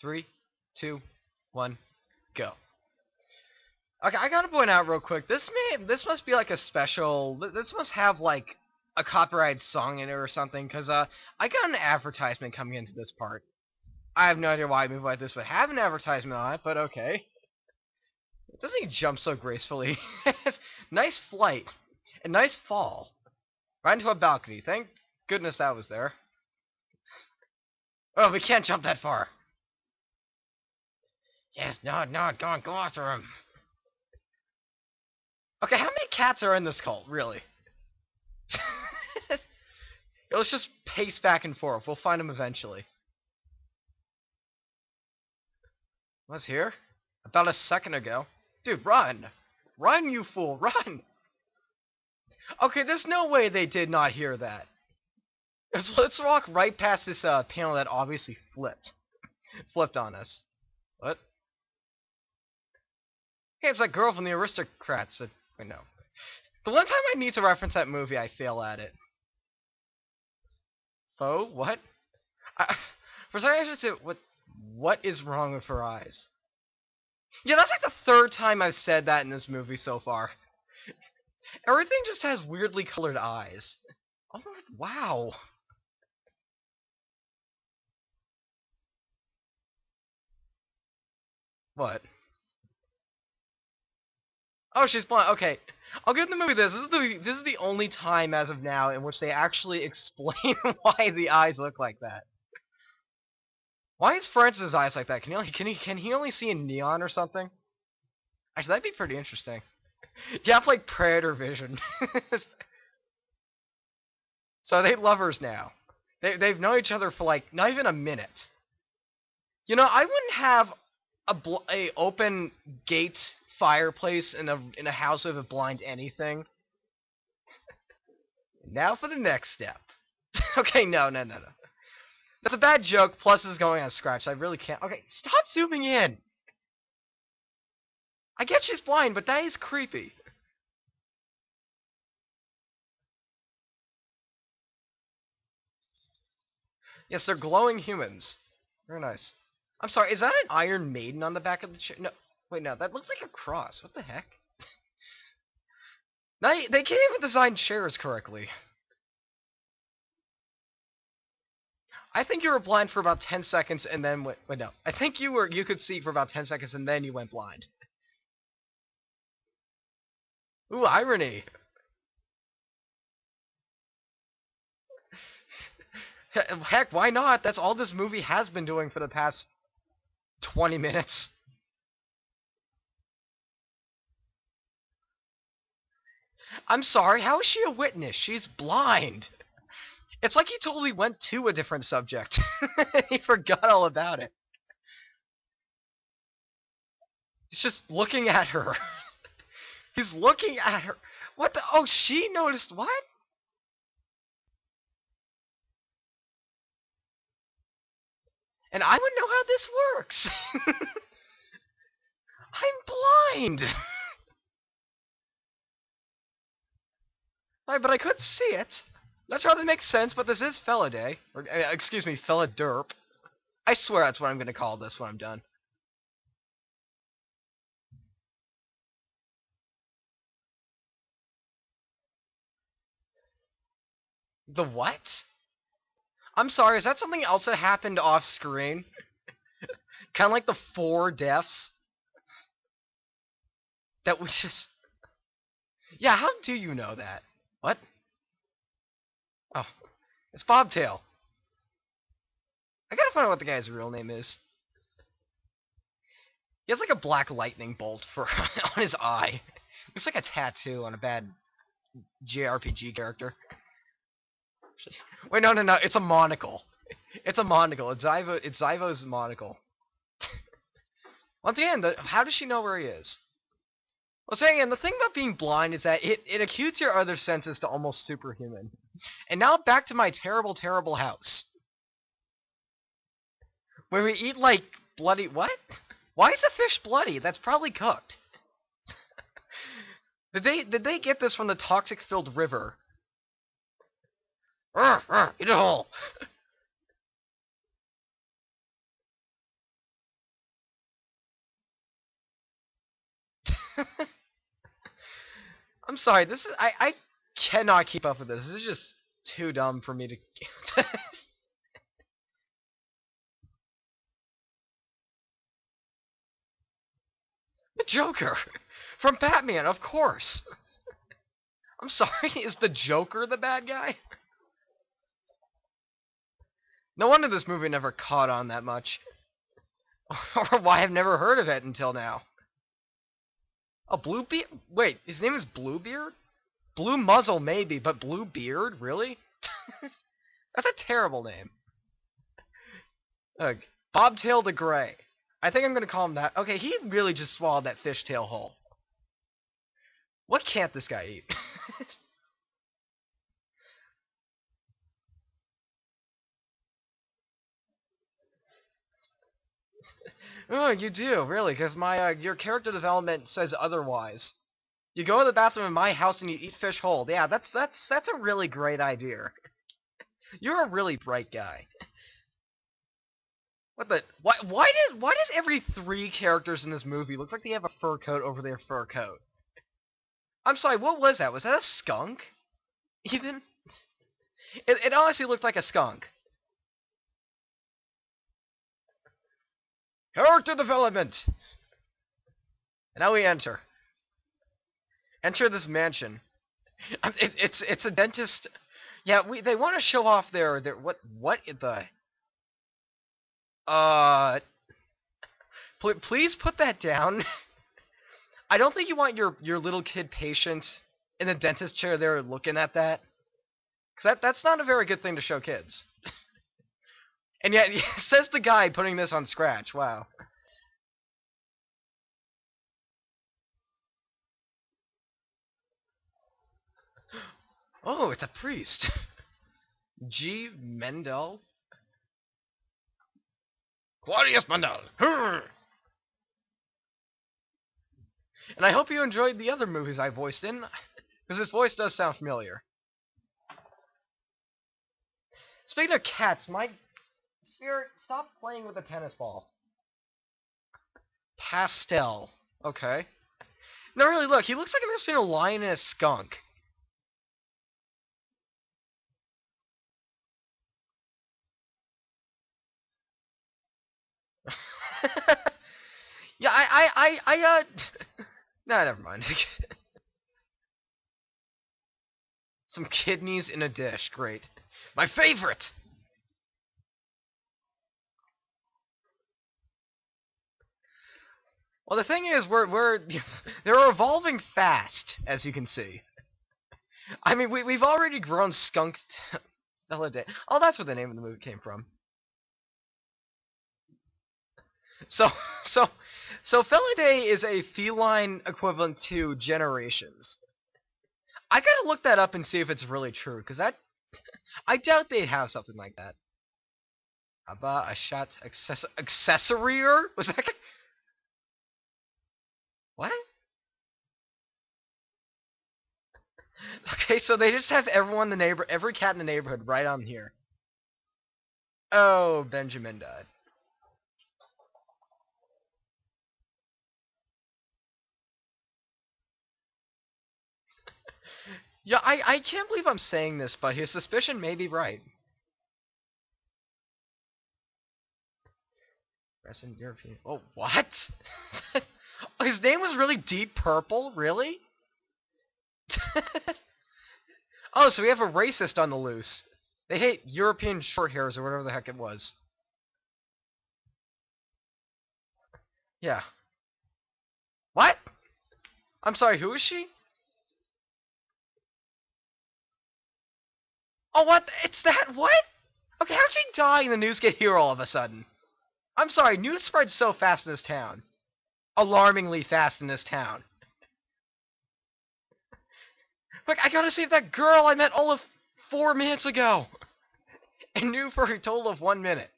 Three, two, one, go. Okay, I gotta point out real quick. This may, this must be like a special. This must have like a copyrighted song in it or something. Cause uh, I got an advertisement coming into this part. I have no idea why I moved like this, but have an advertisement on it. But okay. Doesn't he jump so gracefully? nice flight. A nice fall. Right into a balcony. Thank goodness that was there. Oh, we can't jump that far. Yes, no, no, go on, go after him. Okay, how many cats are in this cult, really? Let's just pace back and forth. We'll find them eventually. Was here? About a second ago. Dude, run! Run, you fool, run! Okay, there's no way they did not hear that. Let's, let's walk right past this uh, panel that obviously flipped. flipped on us. What? Hey, it's that girl from the Aristocrats. That, no. The one time I need to reference that movie, I fail at it. Oh, what? I, for some reason, I say, what, what is wrong with her eyes? Yeah, that's like the third time I've said that in this movie so far. Everything just has weirdly colored eyes. Oh, wow. What? Oh, she's blind. Okay. I'll give the movie this. This is the this is the only time as of now in which they actually explain why the eyes look like that. Why is Francis' eyes like that? Can he only, can he can he only see in neon or something? Actually, that'd be pretty interesting. You have like predator vision. so they lovers now. They they've known each other for like not even a minute. You know, I wouldn't have a a open gate fireplace in a in a house with a blind anything. now for the next step. okay, no, no, no, no. That's a bad joke. Plus is going on scratch. I really can't. Okay, stop zooming in. I get she's blind, but that is creepy. Yes, they're glowing humans. Very nice. I'm sorry, is that an Iron Maiden on the back of the chair? No, wait, no, that looks like a cross. What the heck? they, they can't even design chairs correctly. I think you were blind for about 10 seconds and then went, wait, no. I think you were, you could see for about 10 seconds and then you went blind. Ooh, irony. Heck, why not? That's all this movie has been doing for the past 20 minutes. I'm sorry, how is she a witness? She's blind. It's like he totally went to a different subject. he forgot all about it. He's just looking at her. He's looking at her. What the? Oh, she noticed what? And I would know how this works. I'm blind. But I could see it. Not sure That hardly makes sense, but this is Felidae. Or, uh, excuse me, Feliderp. I swear that's what I'm going to call this when I'm done. The what? I'm sorry, is that something else that happened off screen? kind of like the four deaths? That was just... Yeah, how do you know that? What? Oh, it's Bobtail. I gotta find out what the guy's real name is. He has like a black lightning bolt for on his eye. Looks like a tattoo on a bad JRPG character. Wait, no, no, no. It's a monocle. It's a monocle. It's Zyvo. It's Zyvo's monocle. Once again, the, how does she know where he is? Well, saying and the thing about being blind is that it, it acutes your other senses to almost superhuman. And now back to my terrible, terrible house. Where we eat like bloody what? Why is the fish bloody? That's probably cooked. did they did they get this from the toxic filled river? Urgh, urgh, eat it whole. I'm sorry, this is I I cannot keep up with this. This is just too dumb for me to The Joker from Batman, of course. I'm sorry, is the Joker the bad guy? No wonder this movie never caught on that much. or why I've never heard of it until now. Oh, a Bluebeard? Wait, his name is Bluebeard? Blue Muzzle maybe, but Bluebeard? Really? That's a terrible name. Ugh. Bobtail the Gray. I think I'm going to call him that. Okay, he really just swallowed that fishtail whole. What can't this guy eat? oh, you do, really, because my uh, your character development says otherwise. You go to the bathroom in my house and you eat fish whole. Yeah, that's that's that's a really great idea. You're a really bright guy. What the? Why? Why does why does every three characters in this movie look like they have a fur coat over their fur coat? I'm sorry. What was that? Was that a skunk? Even? It, it honestly looked like a skunk. Character development. And now we enter. Enter this mansion. It, it's it's a dentist. Yeah, we they want to show off their their what what the uh, pl please put that down. I don't think you want your, your little kid patient in the dentist chair there looking at that. Because that, that's not a very good thing to show kids. and yet, says the guy putting this on Scratch. Wow. Oh, it's a priest. G. Mendel? Claudius Mundell. And I hope you enjoyed the other movies I voiced in, because his voice does sound familiar. Speaking of cats, my spirit, stop playing with a tennis ball. Pastel. Okay. No, really, look, he looks like a mix between a lion and a skunk. yeah, I, I, I, I, uh, nah, never mind. Some kidneys in a dish, great. My favorite! Well, the thing is, we're, we're, they're evolving fast, as you can see. I mean, we, we've already grown skunked Felidae. Oh, that's where the name of the movie came from. So, so, so Felidae is a feline equivalent to generations. I gotta look that up and see if it's really true, because that, I doubt they'd have something like that. Abba, a shot, access, accessorier? Was that, what? Okay, so they just have everyone in the neighbor, every cat in the neighborhood right on here. Oh, Benjamin died. Yeah, I, I can't believe I'm saying this, but his suspicion may be right. Western European. Oh, what? his name was really Deep Purple? Really? oh, so we have a racist on the loose. They hate European short hairs or whatever the heck it was. Yeah. What? I'm sorry, who is she? Oh, what? It's that? What? Okay, how'd she die and the news get here all of a sudden? I'm sorry, news spreads so fast in this town. Alarmingly fast in this town. Look, I gotta save that girl I met all of four minutes ago. And knew for a total of one minute.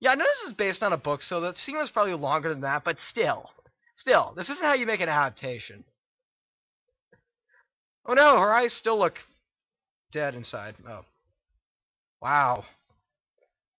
Yeah, I know this is based on a book, so the scene was probably longer than that, but still. Still, this isn't how you make an adaptation. Oh no, her eyes still look dead inside. Oh. Wow.